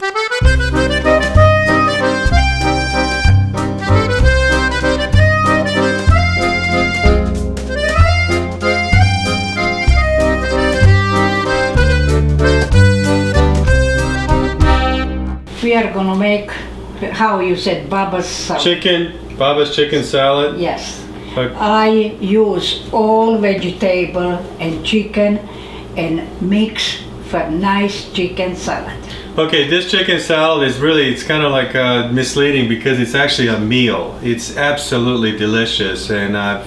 We are gonna make how you said Baba's salad. Chicken, Baba's chicken salad. Yes. Okay. I use all vegetable and chicken and mix for nice chicken salad. Okay, this chicken salad is really, it's kind of like uh, misleading because it's actually a meal. It's absolutely delicious and I've,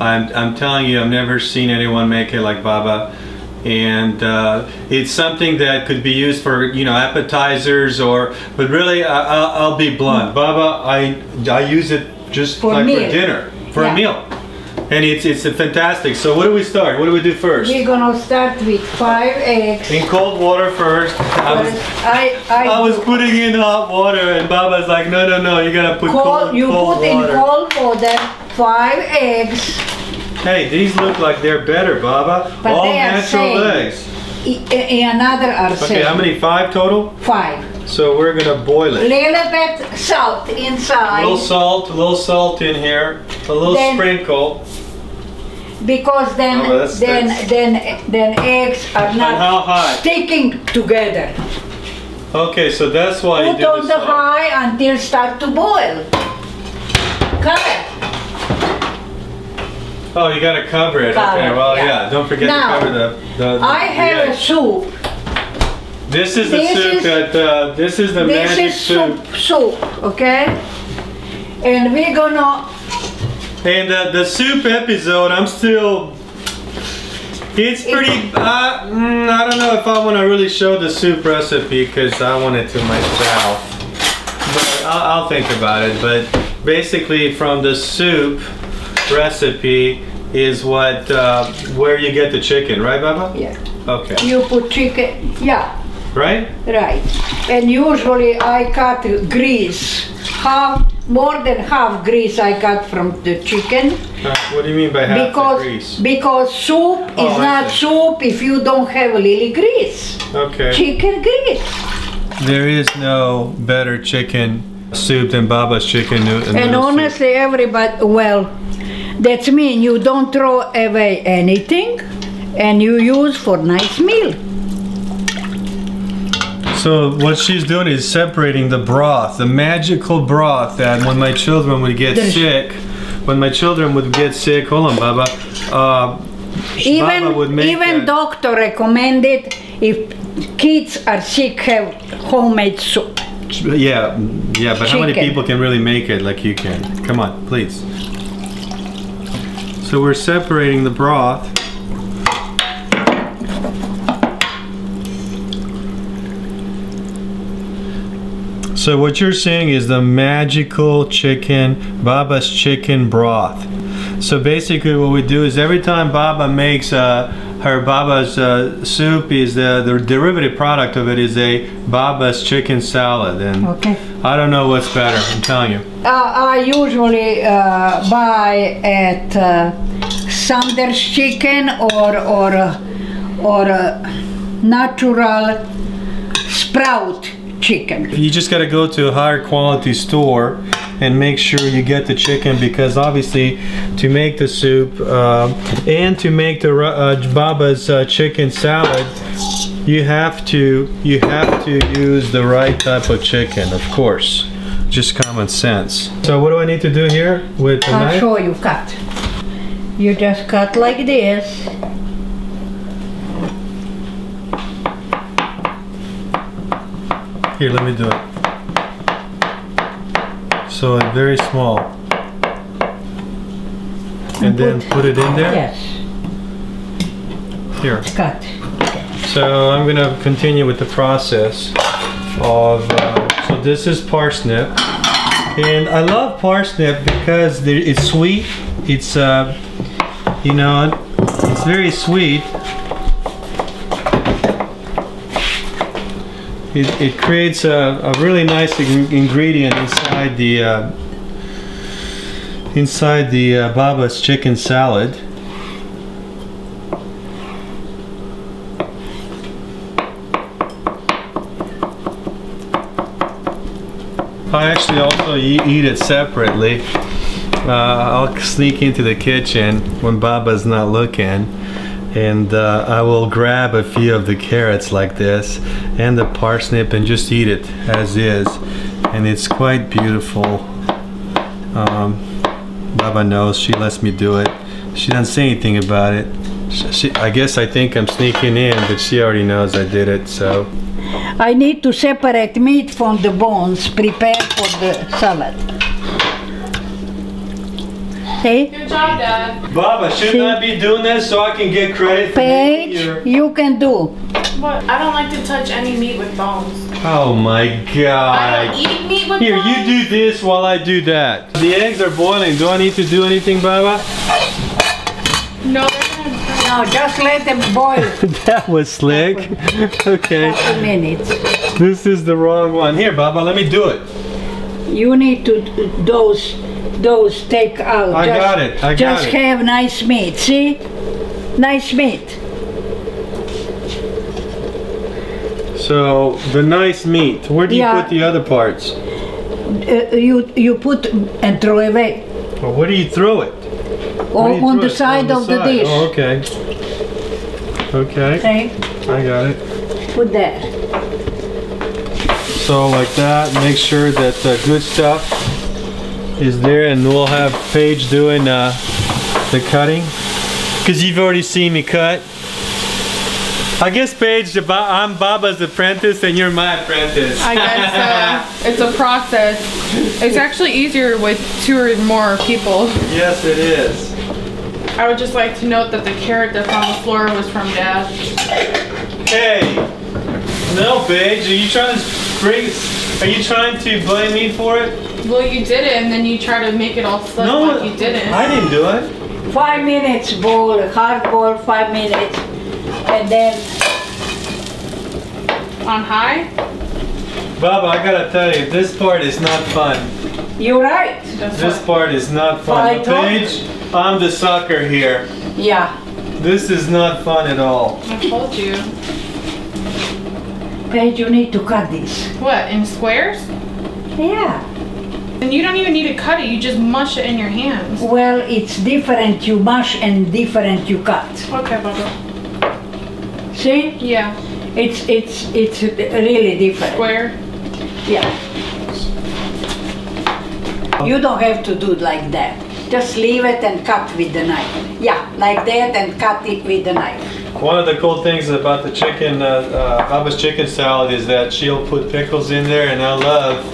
I'm, I'm telling you, I've never seen anyone make it like Baba. And uh, it's something that could be used for, you know, appetizers or, but really, I, I'll, I'll be blunt. Baba, I, I use it just For like meal. for dinner, for Yeah. a meal. And it's, it's a fantastic. So what do we start? What do we do first? We're gonna start with five eggs. In cold water first. I was, I, I, I was putting in hot water and Baba's like, no, no, no, you gotta put cold, cold, you cold put water. in cold water five eggs, Hey, these look like they're better, Baba. But All natural eggs. i- another are Okay, same. how many? Five total? Five. So we're gonna boil it. A Little bit salt inside. A little salt, a little salt in here, a little Then- sprinkle. because then Oh, that's- then that's- then then eggs are not how high? sticking together. Okay, so that's why you Put do on the the salt. high until start to boil. Cover. Oh, you gotta cover it. Cover, okay, well, yeah. yeah. Don't forget Now, to cover the. the, the I have a eggs. soup. This is the this soup is- that. Uh, this is the This magic is soup, soup, okay? And we're gonna And uh, the soup episode, I'm still. It's pretty. Uh, mm, I don't know if I want to really show the soup recipe because I want it to myself. But I'll, I'll think about it. But basically, from the soup recipe is what uh, where you get the chicken, right, Baba? yeah. Okay. You put chicken, yeah, Right? right. And usually I cut grease, half, more than half grease I cut from the chicken. Uh, what do you mean by half the because grease? because soup Oh, is I not see. soup if you don't have a little grease. Okay. Chicken grease. There is no better chicken soup than Baba's chicken noodle And soup. honestly, everybody, well, that's mean you don't throw away anything and you use for nice meal. So what she's doing is separating the broth, the magical broth that when my children would get sick, when my children would get sick, hold on, Baba, uh, Baba would Even, even that. doctor recommended if kids are sick, have homemade soup. Yeah, yeah, but how many people can really make it like you can? Come on, please. So we're separating the broth. So what you're seeing is the magical chicken, Baba's chicken broth. So basically what we do is every time Baba makes uh, her Baba's uh, soup is the, the derivative product of it is a Baba's chicken salad and Okay. I don't know what's better, I'm telling you. Uh, I usually uh, buy at uh, Sanders Chicken or or or uh, natural sprout chicken. You just got to go to a higher quality store and make sure you get the chicken because obviously to make the soup uh, and to make the uh, Baba's uh, chicken salad you have to you have to use the right type of chicken of course just common sense so what do I need to do here with the I'll knife show you cut. You just cut like this. Here let me do it so uh, very small and then put it in there Yes, here cut. So I'm gonna continue with the process of, uh, so this is parsnip. And I love parsnip because it's sweet. It's, uh, you know, it's very sweet. it, it creates a, a, really nice ingredient inside the uh, inside the uh, Baba's chicken salad. I actually also eat it separately. Uh, I'll sneak into the kitchen when Baba's not looking and uh, I will grab a few of the carrots like this and the parsnip and just eat it as is, and it's quite beautiful. Um, Baba knows she lets me do it. She doesn't say anything about it. She, I guess I think I'm sneaking in, but she already knows I did it. So I need to separate meat from the bones, prepare for the salad. Hey, Good job, Dad. Baba, shouldn't I be doing this so I can get credit for making Paige, your- you can do. What? I don't like to touch any meat with bones. Oh my I God! don't eat meat with Here, bones. you do this while I do that. The eggs are boiling. Do I need to do anything, Baba? No. No, just let them boil that was slick. okay, for minutes. this is the wrong one. Here, Baba, let me do it. You need to d- those take out. I just, got it, I got just it. have nice meat. See, nice meat. So the nice meat. Where do you Yeah. put the other parts? Uh, you you put and throw away Well, where do you throw it? or you on throw the it? side On of the side. dish. Oh, okay. Okay, Okay, I got it. put that. So like that, make sure that the good stuff is there and we'll have Paige doing uh, the cutting. Cause you've already seen me cut. I guess Paige, I'm Baba's apprentice and you're my apprentice. I guess uh, it's a process. It's actually easier with two or more people. yes, it is. I would just like to note that the carrot that's on the floor was from Dad. Hey, no, Paige, are you trying to bring? Are you trying to blame me for it? Well, you did it, and then you try to make it all slip like you didn't. I didn't do it. Five minutes boil, hard boil, five minutes, and then On high? Baba, I gotta tell you, this part is not fun. you're right. That's This what- part is not I fun. told Paige, I'm the sucker here. Yeah, This is not fun at all. I told you. Paige, you need to cut this. What, in squares? Yeah. And you don't even need to cut it, you just mush it in your hands. Well, it's different you mash and different you cut. Okay, Baba. See, Yeah, it's it's it's really different. square. Yeah. You don't have to do it like that. Just leave it and cut with the knife. Yeah, like that and cut it with the knife. One of the cool things about the chicken, uh, uh, Baba's chicken salad, is that she'll put pickles in there, and I love,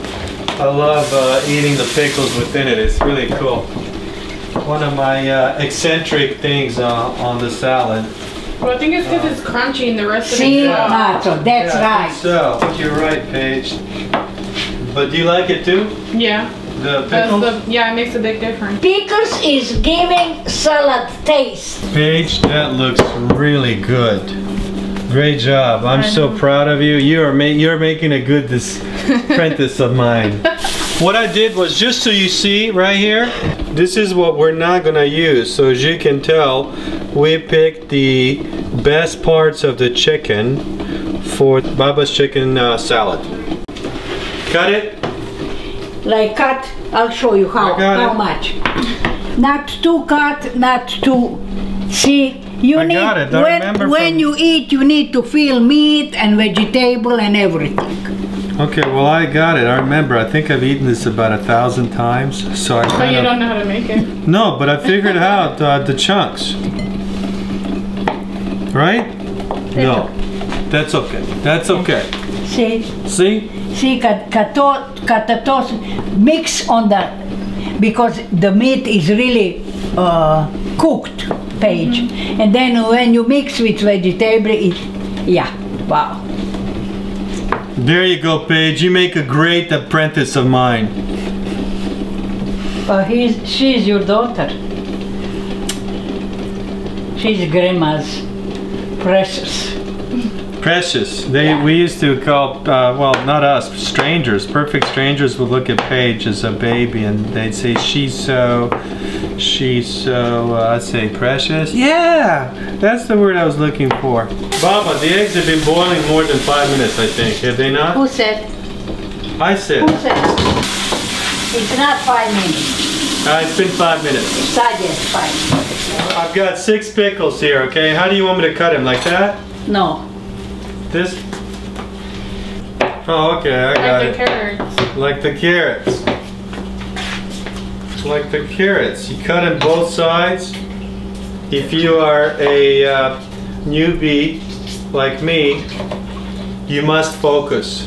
I love uh, eating the pickles within it. It's really cool. One of my uh, eccentric things uh, on the salad. Well, I think it's because it's crunchy and the rest of See, it's soft. Nacho, that's Yeah, right. think So, I think you're right, Paige. But do you like it too? Yeah, The pickles? the, yeah, it makes a big difference. Pickles is giving salad taste. Paige, that looks really good. Great job. I'm so proud of you. You are ma- you're making a good dis- apprentice of mine. What I did was just so you see right here, this is what we're not gonna use. So as you can tell, we picked the best parts of the chicken for Baba's chicken uh, salad. Cut it. Like cut, I'll show you how, how it. much. Not too cut, not too. See, you I need got it. I when remember when from- you eat, you need to feel meat and vegetable and everything. Okay, well I got it. I remember. I think I've eaten this about a thousand times. So I But you of don't know how to make it. No, but I figured out uh, the chunks. Right? No. That's okay. That's okay. See, See? see, cut, kato, katatos mix on that because the meat is really uh, cooked, Paige. Mm-hmm. And then when you mix with vegetable, it, yeah, wow. There you go, Paige. You make a great apprentice of mine. He's, she's your daughter. She's grandma's precious. Precious. They Yeah. we used to call uh, well not us strangers. Perfect strangers would look at Paige as a baby and they'd say she's so she's so uh, I'd say precious. Yeah, that's the word I was looking for. Baba, the eggs have been boiling more than five minutes. I think have they not? Who said? I said. Who said? It's not five minutes. Uh, it's been five minutes. Side is five. I've got six pickles here, okay? How do you want me to cut them? Like that? No. This? Oh, okay, I got Like it. the carrots. Like the carrots. Like the carrots. You cut on both sides. If you are a uh, newbie like me, you must focus.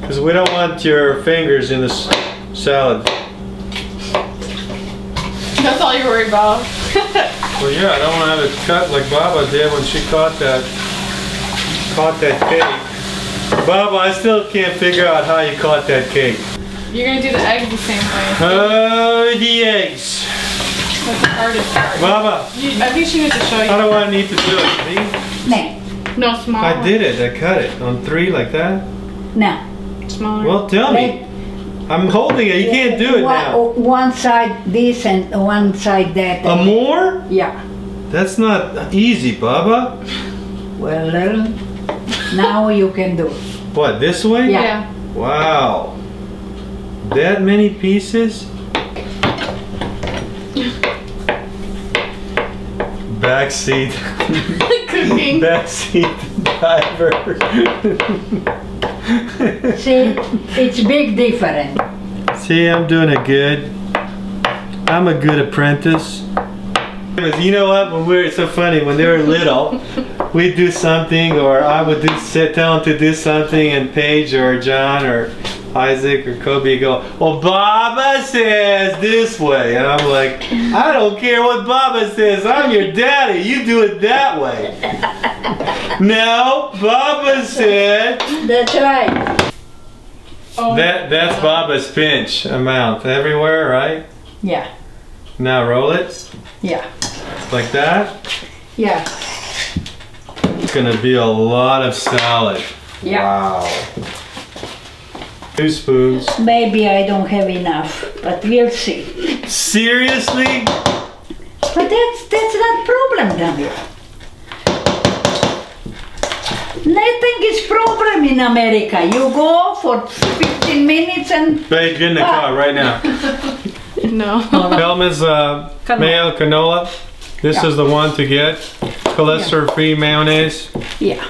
Because we don't want your fingers in the salad. That's all you're worried about. Well, yeah, I don't want to have it cut like Baba did when she caught that, caught that cake. Baba, I still can't figure out how you caught that cake. you're gonna do the eggs the same way. Oh, the eggs. That's the hardest part. Baba, You, I think she needs to show how you. do I need to do it? No. No, small. I did it. I cut it on three like that. No. Smaller. Well, tell me. I'm holding it. You can't do it one, now. One side this and one side that. A more? Yeah. That's not easy, Baba. Well, uh, now you can do it. What, this way? Yeah. yeah. Wow. That many pieces? Backseat. Cooking. Backseat driver. See, it's big difference. See, I'm doing a good. I'm a good apprentice. You know what? When we were it's so funny when they were little, we'd do something, or I would do sit tell them to do something, and Paige or John or Isaac or Kobe go, "Well, Baba says this way," and I'm like, "I don't care what Baba says. I'm your daddy. You do it that way." no, Baba said. That's right. Oh, That that's Baba's pinch amount everywhere, right? Yeah. Now roll it Yeah. like that. Yeah. It's gonna be a lot of salad. Yeah. Wow. Two spoons. Maybe I don't have enough, but we'll see. Seriously? But that's that's not problem, Daniel. Nothing is problem in America. You go for 15 minutes and Babe, get in the car right now. no. Hellmann's uh, Canola. mayo canola. This Yeah. is the one to get. Cholesterol-free mayonnaise. yeah.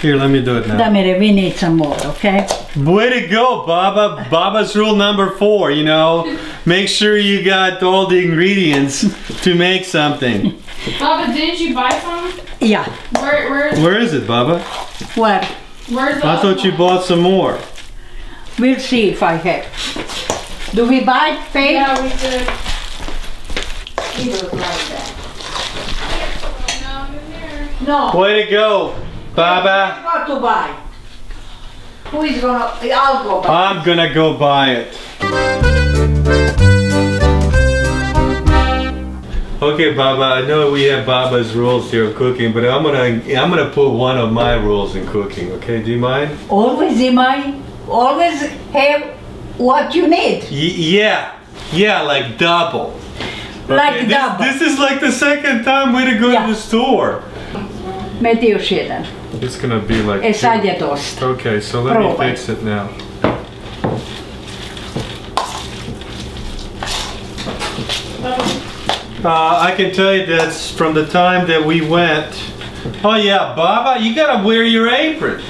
Here, let me do it now. Damire, we need some more, okay? Way to go, Baba. Baba's rule number four, you know. Make sure you got all the ingredients to make something. Baba, didn't you buy some? Yeah. Where, where's, Where is it, Baba? Well, where's the I thought you bought some more. we'll see if I have. Do we buy pay? Yeah, we did. We don't like that. No. No. Way to go, Baba. What to buy? Who is gonna? I'll go buy. I'm gonna go buy it. Okay, Baba. I know we have Baba's rules here of cooking, but I'm gonna I'm gonna put one of my rules in cooking. Okay, do you mind? Always am I. Always have what you need. Y- yeah, yeah, like double. Like this, double. This is like the second time we to go Yeah. to the store. Metti još jedan. It's gonna be like. E two. sad je dosta. Okay, so let Probaj. me fix it now. Uh, I can tell you that's from the time that we went. Oh yeah, Baba, you gotta wear your apron.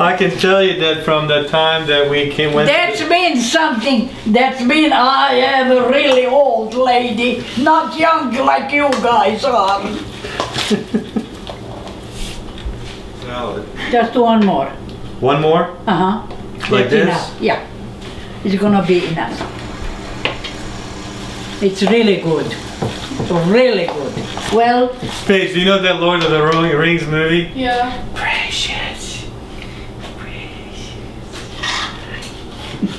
I can tell you that from the time that we came went. That means something. That's been I am a really old lady, not young like you guys are. Salad. Just one more. One more. Uh huh. Like That's this? enough. Yeah. It's gonna be enough. It's really good. Really good. Well, Paige, do you know that Lord of the Rings movie? Yeah. Precious. Precious.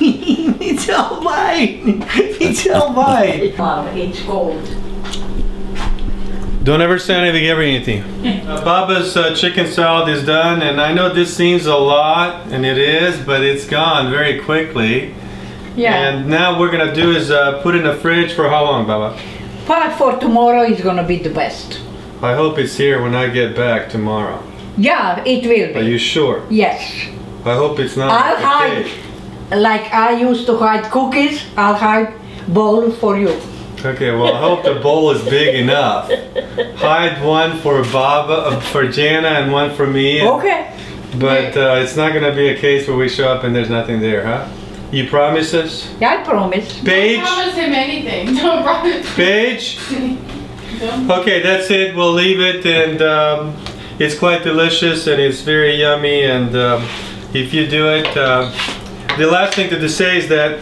it's all mine. It's all mine. wow, it's cold. Don't ever say anything, ever anything. Uh, Baba's uh, chicken salad is done, and I know this seems a lot, and it is, but it's gone very quickly. Yeah. And now we're gonna do is uh, put in the fridge for how long, Baba? But for tomorrow is gonna be the best. I hope it's here when I get back tomorrow. Yeah, it will Are you sure? Yes. I hope it's not. I'll hide, like I used to hide cookies, I'll hide bowl for you. Okay, well, I hope the bowl is big enough. Hide one for Baba, uh, for Jana, and one for me. and- Okay. But uh, it's not gonna be a case where we show up and there's nothing there, huh? You promise us? Yeah, I promise. Paige? Don't promise him anything. Don't promise. Paige? Don't- Okay, that's it. We'll leave it, and um, it's quite delicious and it's very yummy. And um, if you do it, uh, the last thing to say is that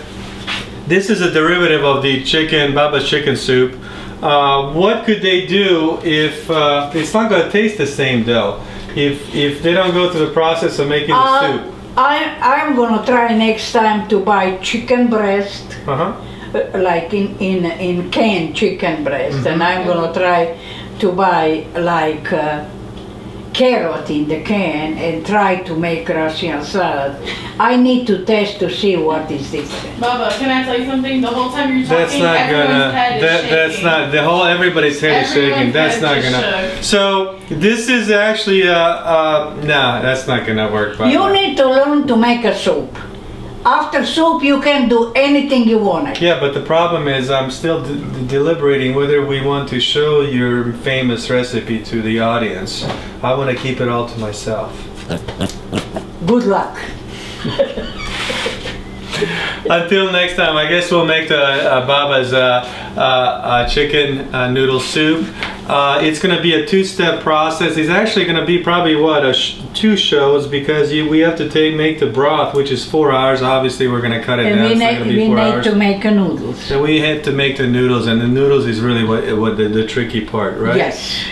this is a derivative of the chicken Baba's chicken soup. Uh, what could they do if uh, it's not going to taste the same though? If if they don't go through the process of making the Uh, soup. I, I'm gonna try next time to buy chicken breast, Uh huh. uh, like in, in, in canned chicken breast, Mm-hmm. and I'm gonna try to buy like uh, carrot in the can and try to make Russian salad. I need to test to see what is different. Baba, can I tell you something? The whole time you're talking, That's not gonna. head is That, shaking. that's not the whole. Everybody's head is Everyone's shaking. That's not gonna. shook. So this is actually. Uh, uh, no, that's not gonna work. Baba. You need to learn to make a soup. After soup, you can do anything you want. Yeah, but the problem is I'm still d- d- deliberating whether we want to show your famous recipe to the audience. I want to keep it all to myself. Good luck. Until next time, I guess we'll make the uh, Baba's uh, uh, uh, chicken uh, noodle soup. Uh, it's going to be a two-step process. It's actually going to be probably what a sh- two shows because you, we have to take make the broth, which is four hours. Obviously, we're going to cut it And down. we, It's not to be we need hours. to make a noodles. So we have to make the noodles, and the noodles is really what what the, the tricky part, right? Yes.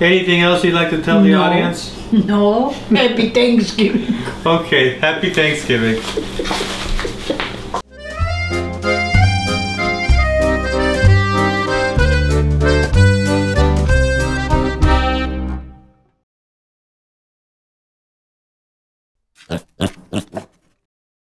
Anything else you'd like to tell the No. audience? No. Happy Thanksgiving. Okay, happy Thanksgiving.